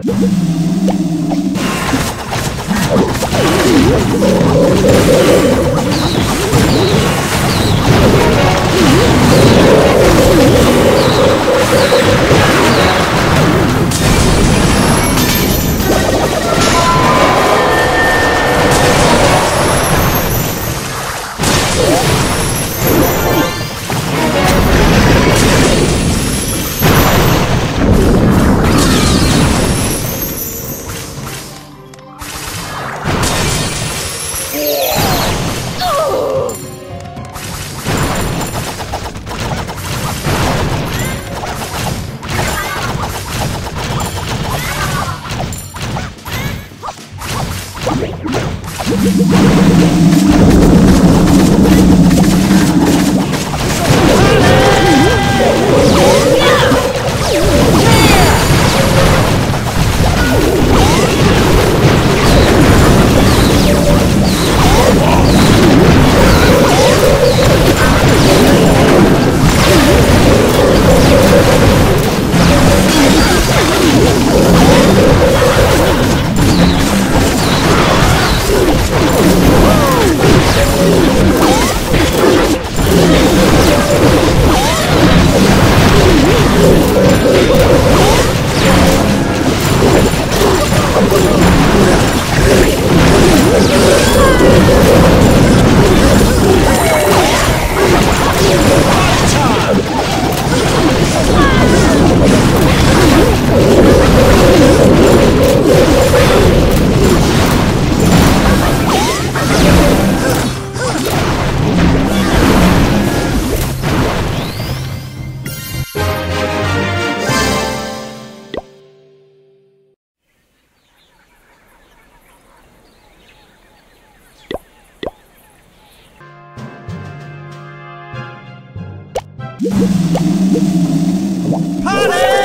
Oh, my God. Party!